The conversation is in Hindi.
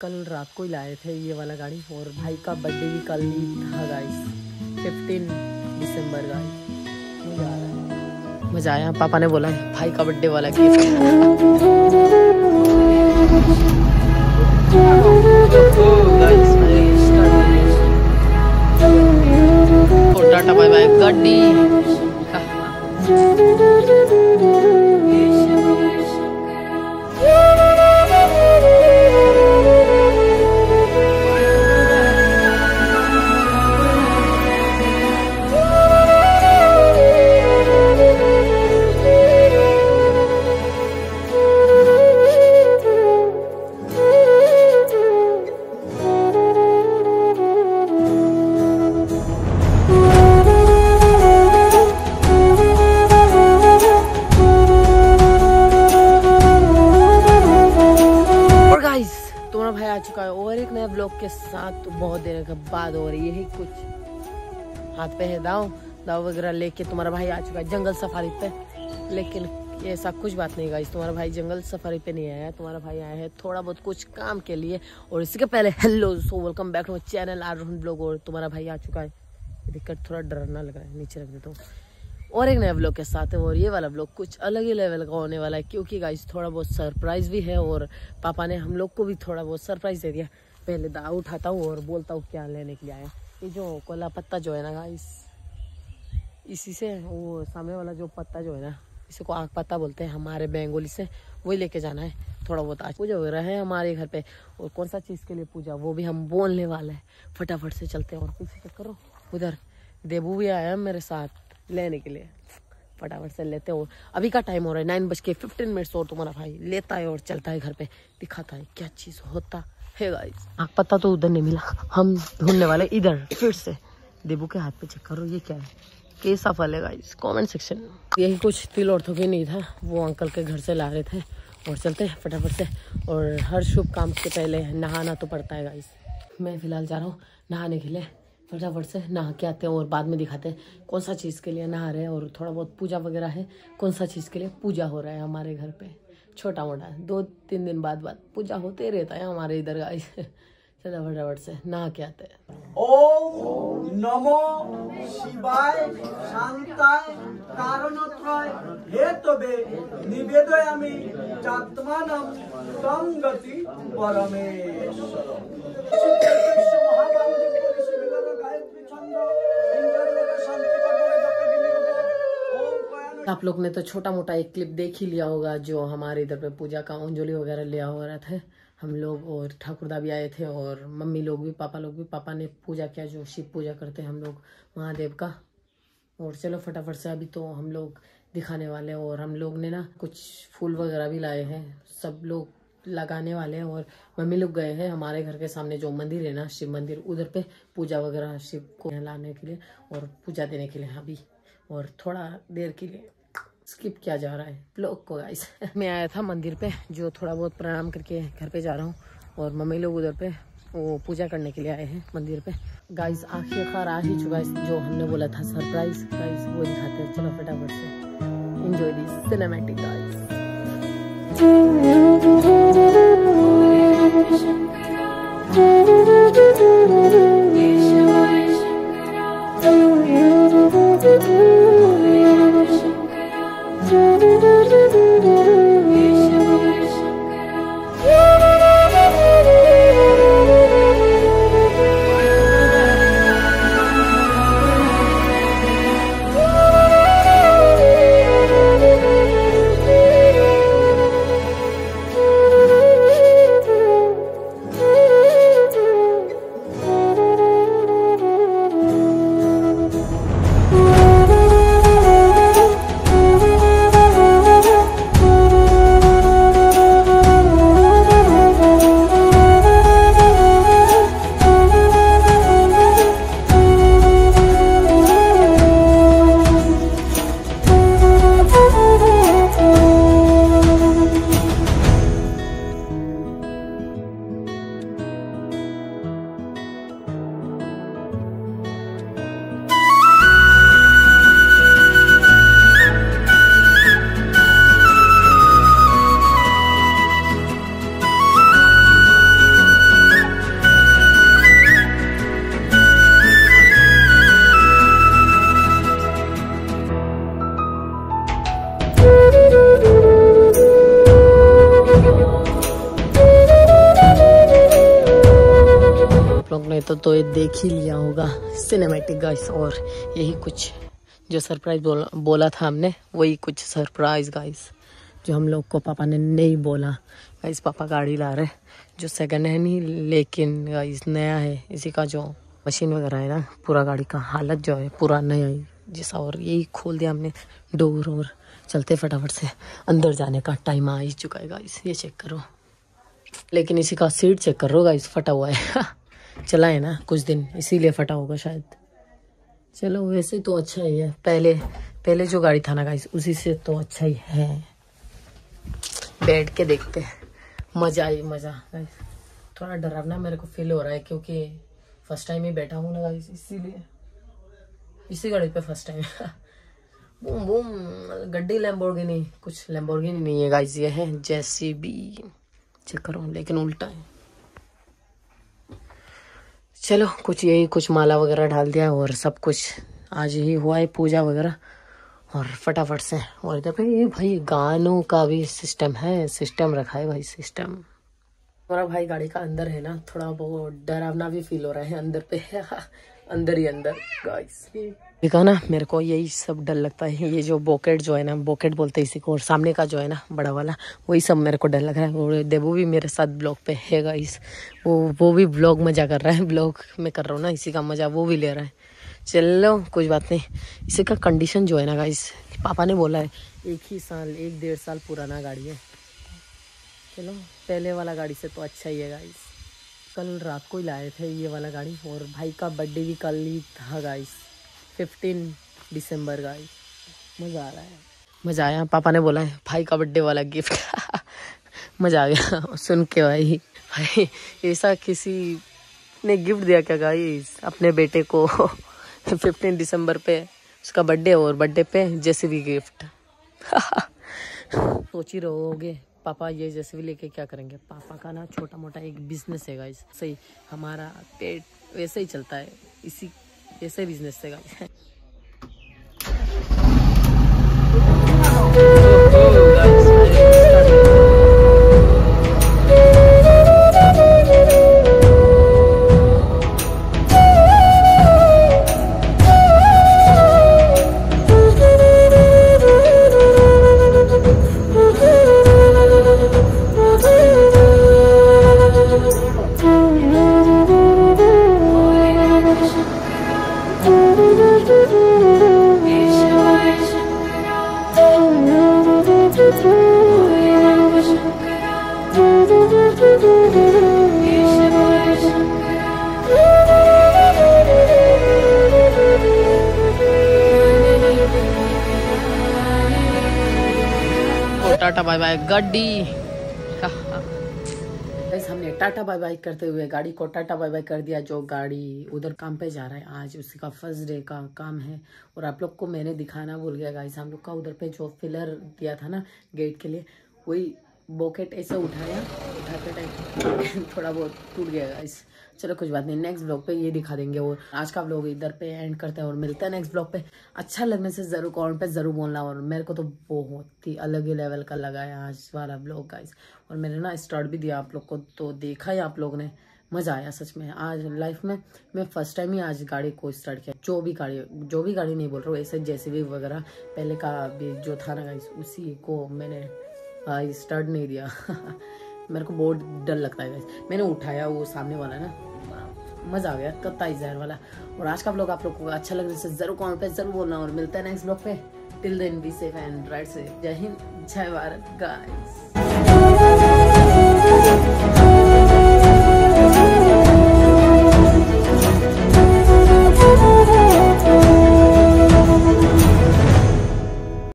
कल रात को ही लाए थे ये वाला गाड़ी और भाई का बर्थडे भी कल ही था गाइस फिफ्टीन दिसंबर गाइस मज़ा आया। पापा ने बोला, भाई का बर्थडे वाला गिफ्ट टाटा बाय बाय गाड़ी के साथ तो बहुत देर के बाद हो और यही कुछ। हाथ पे है दाव दाव वगैरह लेके तुम्हारा भाई आ चुका है जंगल सफारी पे। लेकिन ऐसा कुछ बात नहीं गाइस, तुम्हारा भाई जंगल सफारी पे नहीं आया है, तुम्हारा भाई आया है थोड़ा बहुत कुछ काम के लिए। और इसके पहले hello so welcome back to channel R Rohan blog और तुम्हारा भाई आ चुका है। दिक्कत थोड़ा डरना लग रहा है, नीचे रख देता हूँ। और एक नए ब्लॉग के साथ है, और ये वाला ब्लॉग कुछ अलग ही लेवल का होने वाला है, क्योंकि गाइस थोड़ा बहुत सरप्राइज़ भी है, और पापा ने हम लोग को भी थोड़ा बहुत सरप्राइज़ दे दिया। पहले दाव उठाता हूँ और बोलता हूँ क्या लेने के लिए आया। ये जो कोला पत्ता जो है ना गाइस इसी से वो सामने वाला जो पत्ता जो है ना, इसी को आग पत्ता बोलते हैं, हमारे बेंगोली से, वही लेके जाना है। थोड़ा बहुत आज पूजा वगैरह है हमारे घर पे, और कौन सा चीज़ के लिए पूजा, वो भी हम बोलने वाले हैं। फटाफट से चलते हैं, और पीछे चेक करो। उधर देबू भी आया है मेरे साथ। लेने के लिए। फटाफट से लेते हो। अभी का टाइम हो रहा है नाइन बज के फिफ्टीन मिनट्स और तुम्हारा भाई लेता है और चलता है घर पे। दिखाता है क्या चीज़ होता है गाइस पत्ता तो उधर नहीं मिला। हम ढूँढने वाले इधर, फिर से। देबू के हाथ पे चेक करो ये क्या है? कैसा फल है गाइस कमेंट सेक्शन यही कुछ तिल और थोकी नहीं था। वो अंकल के घर से ला रहे थे। और चलते हैं फटाफट से। और हर शुभ काम से पहले नहाना तो पड़ता है गाइस मैं फ़िलहाल जा रहा हूँ नहाने के लिए। फटाफट से नहा के आते हैं और बाद में दिखाते हैं कौन सा चीज़ के लिए नहा रहे हैं और थोड़ा बहुत पूजा वगैरह है कौन सा चीज़ के लिए पूजा हो रहा है हमारे घर पे छोटा मोटा दो तीन दिन बाद बाद पूजा होते ही रहता है हमारे इधर गाइस चलो फटाफट से नहा के आते हैं ওম নমো শিবায় শান্তায় কারণত্রয় হেতবে নিবেদয়ামি চাত্মানম তম গতি পরমেশ आप लोग ने तो छोटा मोटा एक क्लिप देख ही लिया होगा जो हमारे इधर पे पूजा का अंजलि वगैरह लिया हो रहा था। हम लोग और ठाकुरदा भी आए थे और मम्मी लोग भी, पापा लोग भी। पापा ने पूजा किया जो शिव पूजा करते हैं हम लोग महादेव का। और चलो फटाफट से अभी तो हम लोग दिखाने वाले और हम लोग ने ना कुछ फूल वगैरह भी लाए हैं। सब लोग लगाने वाले हैं और मम्मी लोग गए हैं हमारे घर के सामने जो मंदिर है ना, शिव मंदिर, उधर पे पूजा वगैरह शिव को लाने के लिए और पूजा देने के लिए, अभी और थोड़ा देर के लिए स्किप किया जा रहा है। ब्लॉग को गाइस मैं आया था मंदिर पे, जो थोड़ा बहुत प्रणाम करके घर पे जा रहा हूँ और मम्मी लोग उधर पे वो पूजा करने के लिए आए हैं मंदिर पे। गाइस आखिरकार आ ही चुका जो हमने बोला था सरप्राइज़ गाइस वो दिखाते हैं। चलो फटाफट से. एंजॉय दिस सिनेमैटिक गाइस लोग ने तो तो ये देख ही लिया होगा। सिनेमेटिक गाइस और यही कुछ जो सरप्राइज़ बोला बोला था हमने, वही कुछ सरप्राइज़ गाइस जो हम लोग को पापा ने नहीं बोला। गाइस पापा गाड़ी ला रहे जो सेकंड है नहीं लेकिन गाइस नया है। इसी का जो मशीन वगैरह है ना, पूरा गाड़ी का हालत जो है, पूरा नया है जैसा और यही खोल दिया हमने डोर और चलते फटाफट से। अंदर जाने का टाइम आ ही चुका है गाइस ये चेक करो। लेकिन इसी का सीट चेक कर गाइस फटा हुआ है। चला है ना कुछ दिन, इसीलिए फटा होगा शायद। चलो, वैसे तो अच्छा ही है। पहले पहले जो गाड़ी था ना गाइस उसी से तो अच्छा ही है। बैठ के देखते हैं। मज़ा आई मज़ा। गाइस थोड़ा डरावना मेरे को फील हो रहा है क्योंकि फ़र्स्ट टाइम ही बैठा हूँ ना गाइस इसीलिए। इसी गाड़ी पे फ़र्स्ट टाइम बूम बूम, गड्डी लैम्बोर्गिनी कुछ लैम्बोर्गिनी नहीं है गाइस ये है जैसी भी चेक करो, लेकिन उल्टा है। चलो, कुछ यही, कुछ माला वगैरह डाल दिया और सब कुछ। आज ही हुआ है पूजा वगैरह। और फटाफट से, और इधर भाई भाई गानों का भी सिस्टम है सिस्टम रखा है भाई सिस्टम हमारा भाई गाड़ी का अंदर है ना, थोड़ा बहुत डरावना भी फील हो रहा है, अंदर पे। अंदर ही अंदर गाइस देखा ना, मेरे को यही सब डर लगता है, ये जो बॉकेट जो है ना, बॉकेट बोलते हैं इसी को, और सामने का जो है ना, बड़ा वाला, वही सब मेरे को डर लग रहा है। और देवो भी मेरे साथ ब्लॉग पे है गाइस वो वो भी ब्लॉग मज़ा कर रहा है, ब्लॉग में कर रहा हूँ ना, इसी का मज़ा वो भी ले रहा है। चलो, कुछ बात नहीं। इसी का कंडीशन जो है ना गाइस पापा ने बोला है, एक ही साल, एक डेढ़ साल पुराना गाड़ी है। चलो, पहले वाला गाड़ी से तो अच्छा ही है गाइस कल रात को ही लाए थे ये वाला गाड़ी, और भाई का बर्थडे भी कल ही था गाइस फिफ्टीन दिसंबर गाइस मज़ा आ रहा है। मज़ा आया। पापा ने बोला है, भाई का बर्थडे वाला गिफ्ट मज़ा आ गया। सुन के भाई। भाई, ऐसा किसी ने गिफ्ट दिया क्या गाइस अपने बेटे को। फिफ्टीन दिसंबर पे उसका बर्थडे और बर्थडे पे जैसे भी गिफ्ट सोच ही रहोगे पापा ये जैसे भी लेके क्या करेंगे? पापा का ना छोटा मोटा एक बिज़नेस है गाइस सही, हमारा पेट वैसे ही चलता है। इसी ऐसे बिज़नेस से गाइस टाटा बाय बाय गड्डी। हमने टाटा बाय बाय करते हुए गाड़ी को टाटा बाय बाय कर दिया, जो गाड़ी उधर काम पे जा रहा है। आज उसी का फ़र्स्ट डे का काम है और आप लोग को मैंने दिखाना भूल गया गाइस हम लोग का उधर पे जो फिलर दिया था ना गेट के लिए, वही बॉकेट ऐसे उठाया, उठाते टाइम थोड़ा बहुत टूट गया गाइस चलो कुछ बात नहीं नेक्स्ट ब्लॉग पे ये दिखा देंगे और आज का ब्लॉग इधर पे एंड करते हैं और मिलते हैं नेक्स्ट ब्लॉग पे। अच्छा लगने से ज़रूर कॉमेंट पे ज़रूर बोलना और मेरे को तो बहुत ही अलग ही लेवल का लगा है आज वाला ब्लॉग गाइस और मैंने ना स्टार्ट भी दिया आप लोग को तो देखा ही आप लोग ने, मज़ा आया सच में। आज लाइफ में, मैं फ़र्स्ट टाइम ही आज गाड़ी को स्टार्ट किया, जो भी गाड़ी, जो भी गाड़ी नहीं बोल रहा हूँ, ऐसे जैसे भी वगैरह, पहले का भी जो था ना गाइस उसी को मैंने हाँ, भाई स्टार्ट नहीं दिया। मेरे को बहुत डर लगता है मैंने उठाया वो सामने वाला ना। मज़ा आ गया, कत्ता ही जहर वाला। और आज का ब्लॉग आप लोग को अच्छा लग रहा है ज़रूर कॉमेंट पे ज़रूर बोलना। और मिलता है नेक्स्ट ब्लॉग पे। Till then be safe and right से जय हिंद, जय भारत गाइस